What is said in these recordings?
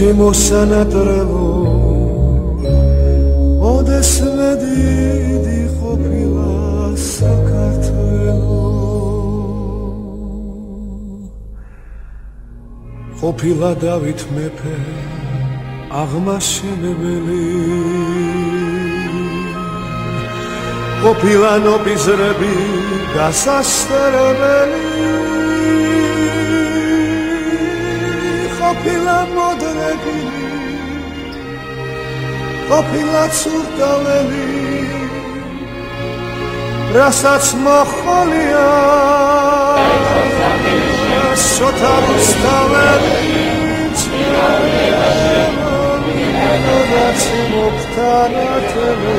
ჩემო სანატრელო ოდესმე დიდი ყოფილა საქართველო. ყოფილა დავით მეფე აღმაშენებელი. ყოფილა ნობიზრები გასასწრებელი ყოფილა მოდრები ყოფილა ცურდალელი რასაც მოხოლია შოთა რუსთაველი რაც მოხთარათელო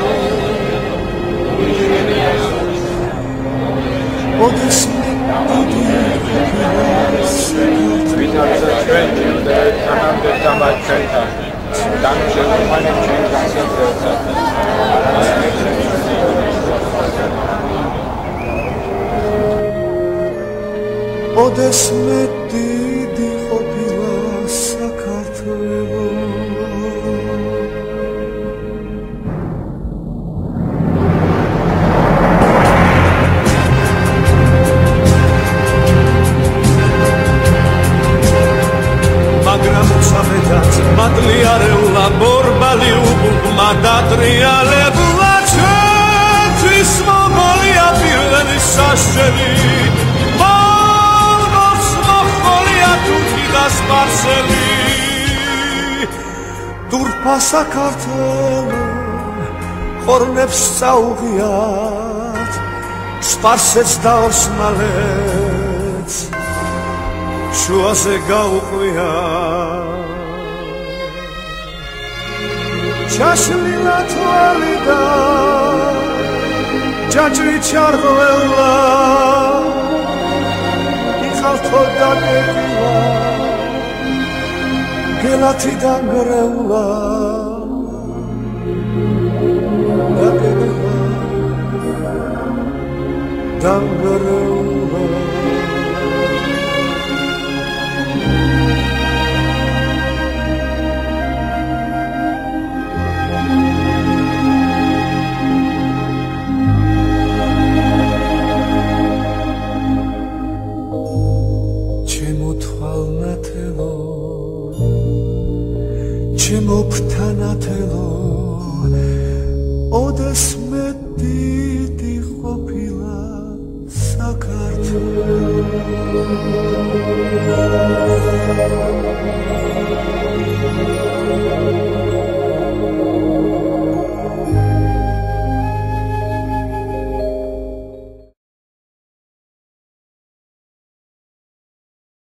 ოდეს ვისაც Dank für meinen ty უბუბმა დატრიალებულა ჩვენთვის მომოლია პირველი საშელი მომოს მოხოლია თუთი და სპარსელი. დურფა საქართველო ხორნებს წაუღიათ სპარსეთს და ოსმალეთს შუაზე გაუყვიათ ჩაშლილა თვალი და ჯაჭვი ჩარღვეულა იხალთო დაგეკილა გელათი დანგრეულა დაგეკილა ჩემო ფთანათელო ოდეს მე დიდი ყოფილა საქართველო